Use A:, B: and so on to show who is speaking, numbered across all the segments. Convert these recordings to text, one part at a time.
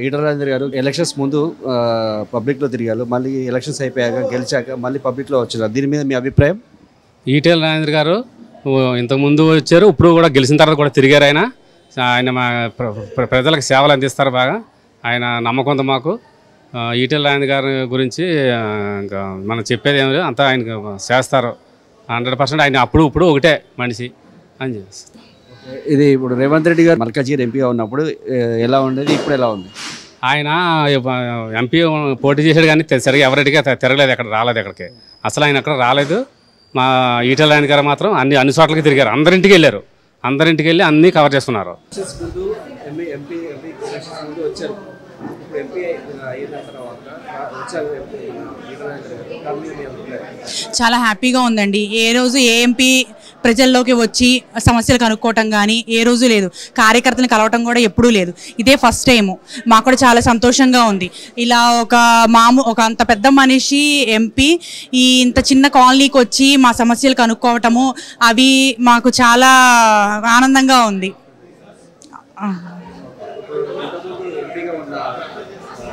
A: ఈటల రాజేందర్ గారు ఎలక్షన్స్ ముందు పబ్లిక్లో తిరిగారు. మళ్ళీ ఎలక్షన్స్ అయిపోయాక గెలిచాక మళ్ళీ పబ్లిక్లో వచ్చారు దీని మీద మీ అభిప్రాయం?
B: ఈటల రాజేంద్ర గారు ఇంతకుముందు వచ్చారు ఇప్పుడు కూడా గెలిచిన తర్వాత కూడా తిరిగారు ఆయన. ఆయన మా ప్ర- ప్రజలకు సేవలు అందిస్తారు బాగా. ఆయన నమ్మకం మాకు. ఈటల రాజేంద్ర గారి గురించి ఇంకా మనం చెప్పేది ఏమి అంతా ఆయన చేస్తారు. హండ్రెడ్ పర్సెంట్ ఆయన అప్పుడు ఇప్పుడు ఒకటే మనిషి అని చెప్పేసి.
A: ఇది ఇప్పుడు రేవంత్ రెడ్డి గారు మల్కాజ్గిరి ఎంపీగా ఉన్నప్పుడు ఎలా ఉండేది ఇప్పుడు ఎలా ఉంది?
B: ఆయన ఎంపీ పోటీ చేశాడు కానీ సరిగా ఎవరింటికి తె- తిరగలేదు ఎక్కడ రాలేదు ఎక్కడికి. అసలు ఆయన అక్కడ రాలేదు. మా ఈటల రాయన్ గారు మాత్రం అన్ని అన్ని చోట్లకి తిరిగారు. అందరింటికి వెళ్ళారు. అందరింటికి వెళ్ళి అన్నీ కవర్ చేస్తున్నారు.
A: ముందు ఎంపీ ఎంపీ ఎంపీ ఎలక్షన్స్ ముందు వచ్చారు. ఇప్పుడు ఎంపీ అయిన తర్వాత వచ్చారు
C: చాలా హ్యాపీగా ఉందండి. ఏ రోజు ఏ ఎంపీ ప్రజల్లోకి వచ్చి సమస్యలు కనుక్కోవటం కానీ ఏ రోజు లేదు. కార్యకర్తలను కలవటం కూడా ఎప్పుడూ లేదు. ఇదే ఫస్ట్ టైము. మాకు కూడా చాలా సంతోషంగా ఉంది. ఇలా ఒక మాము ఒక అంత పెద్ద మనిషి ఎంపీ ఈ ఇంత చిన్న కాలనీకి వచ్చి మా సమస్యలు కనుక్కోవటము అవి మాకు చాలా ఆనందంగా ఉంది ఆ.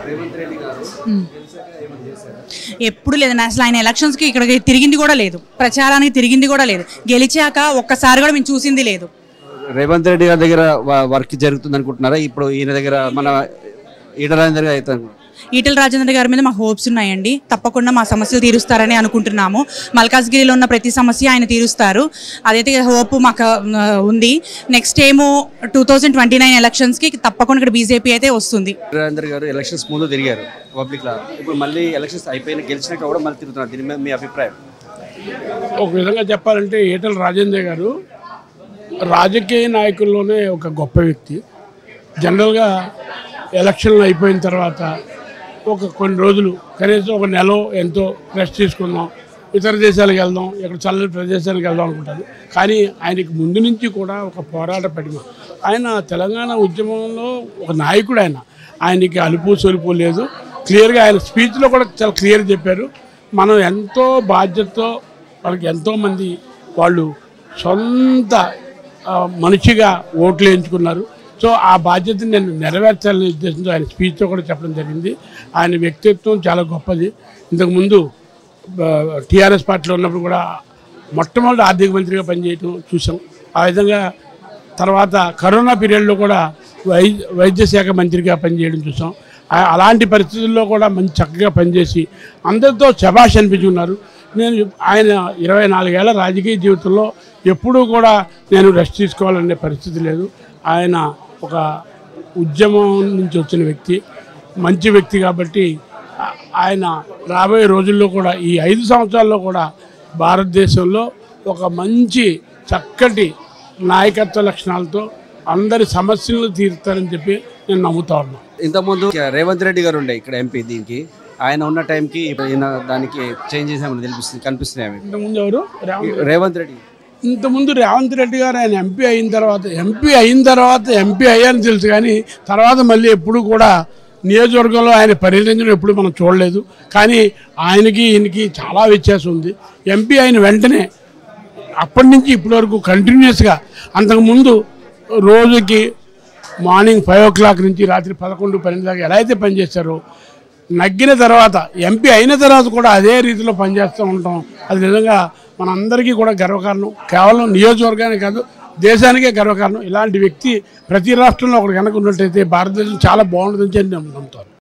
A: రేవంత్ రెడ్డి గారు
C: ఎప్పుడు లేదండి అసలు ఆయన ఎలక్షన్స్కి ఇక్కడికి తిరిగింది కూడా లేదు. ప్రచారానికి తిరిగింది కూడా లేదు. గెలిచాక ఒక్కసారి కూడా మేము చూసింది లేదు.
A: రేవంత్ రెడ్డి గారి దగ్గర వర్క్ జరుగుతుంది అనుకుంటున్నారా ఇప్పుడు ఈయన దగ్గర మన ఈటల రాజేందర్ గారు అయితే
C: ఈటల రాజేంద్ర గారి మీద మా హోప్స్ ఉన్నాయండి. తప్పకుండా మా సమస్యలు తీరుస్తారని అనుకుంటున్నాము. మల్కాజ్గిరిలో ఉన్న ప్రతి సమస్య ఆయన తీరుస్తారు. అదైతే హోప్ మాకు ఉంది. నెక్స్ట్ ఏమో టూ థౌజండ్ ట్వంటీ నైన్ ఎలక్షన్స్కి తప్పకుండా ఇక్కడ బీజేపీ అయితే వస్తుంది.
A: రాజేందర్ గారు ఎలక్షన్స్ ముందు తిరిగారు పబ్లిక్లో. ఇప్పుడు మళ్ళీ ఎలక్షన్స్ అయిపోయిన గెలిచినాక కూడా మళ్ళీ తిరుగుతున్నారు. దీని మీద మీ అభిప్రాయం?
D: ఒక విధంగా చెప్పాలంటే ఈటల రాజేంద్ర గారు రాజకీయ నాయకుల్లోనే ఒక గొప్ప వ్యక్తి. జనరల్గా ఎలక్షన్లు అయిపోయిన తర్వాత ఒక కొన్ని రోజులు కనీసం ఒక నెల ఎంతో రెస్ట్ తీసుకుందాం. ఇతర దేశాలకు వెళ్దాం ఇక్కడ చల్లని ప్రదేశాలకు వెళ్దాం అనుకుంటాను కానీ ఆయనకి ముందు నుంచి కూడా ఒక పోరాట పడిమ ఆయన తెలంగాణ ఉద్యమంలో ఒక నాయకుడు ఆయన. ఆయనకి అలుపు సొలుపు లేదు. క్లియర్గా ఆయన స్పీచ్లో కూడా చాలా క్లియర్ చెప్పారు. మనం ఎంతో బాధ్యతతో వాళ్ళకి ఎంతోమంది వాళ్ళు సొంత మనిషిగా ఓట్లు వేయించుకున్నారు సో ఆ బాధ్యతను నేను నెరవేర్చాలనే ఉద్దేశంతో ఆయన స్పీచ్తో కూడా చెప్పడం జరిగింది. ఆయన వ్యక్తిత్వం చాలా గొప్పది. ఇంతకుముందు టీఆర్ఎస్ పార్టీలో ఉన్నప్పుడు కూడా మొట్టమొదటి ఆర్థిక మంత్రిగా పనిచేయటం చూసాం. ఆ విధంగా తర్వాత కరోనా పీరియడ్లో కూడా వై వైద్య శాఖ మంత్రిగా పనిచేయడం చూసాం. అలాంటి పరిస్థితుల్లో కూడా మంచి చక్కగా పనిచేసి అందరితో శభాష్ అనిపించుకున్నారు. నేను ఆయన ఇరవై నాలుగేళ్ళ రాజకీయ జీవితంలో ఎప్పుడూ కూడా నేను రెస్ట్ తీసుకోవాలనే పరిస్థితి లేదు. ఆయన ఒక ఉద్యమం నుంచి వచ్చిన వ్యక్తి మంచి వ్యక్తి కాబట్టి ఆయన రాబోయే రోజుల్లో కూడా ఈ ఐదు సంవత్సరాల్లో కూడా భారతదేశంలో ఒక మంచి చక్కటి నాయకత్వ లక్షణాలతో అందరి సమస్యలను తీరుతారని చెప్పి నేను నమ్ముతా ఉన్నాను
A: ఇంతకుముందు రేవంత్ రెడ్డి గారు ఉండే ఇక్కడ ఎంపీ దీనికి. ఆయన ఉన్న టైంకి దానికి చేంజ్ చేసామని తెలిపిస్తుంది కనిపిస్తున్నాయి.
D: ఇంతకుముందు ఎవరు? రేవంత్
A: రెడ్డి.
D: ఇంతకుముందు రేవంత్ రెడ్డి గారు ఆయన ఎంపీ అయిన తర్వాత ఎంపీ అయిన తర్వాత ఎంపీ అయ్యారని తెలుసు కానీ తర్వాత మళ్ళీ ఎప్పుడు కూడా నియోజకవర్గంలో ఆయన పర్యటించడం ఎప్పుడు మనం చూడలేదు. కానీ ఆయనకి ఈయనకి చాలా వ్యత్యాసం ఉంది. ఎంపీ అయిన వెంటనే అప్పటి నుంచి ఇప్పటి వరకు కంటిన్యూస్గా అంతకుముందు రోజుకి మార్నింగ్ ఫైవ్ ఓ క్లాక్ నుంచి రాత్రి పదకొండు పన్నెండు దాకా ఎలా అయితే పనిచేస్తారో నగ్గిన తర్వాత ఎంపీ అయిన తర్వాత కూడా అదే రీతిలో పనిచేస్తూ ఉంటాం. అది నిజంగా మనందరికీ కూడా గర్వకారణం. కేవలం నియోజకవర్గానికి కాదు దేశానికే గర్వకారణం. ఇలాంటి వ్యక్తి ప్రతి రాష్ట్రంలో ఒకటి కనుక ఉన్నట్టయితే భారతదేశం చాలా బాగుంటుందని చెప్పి నేను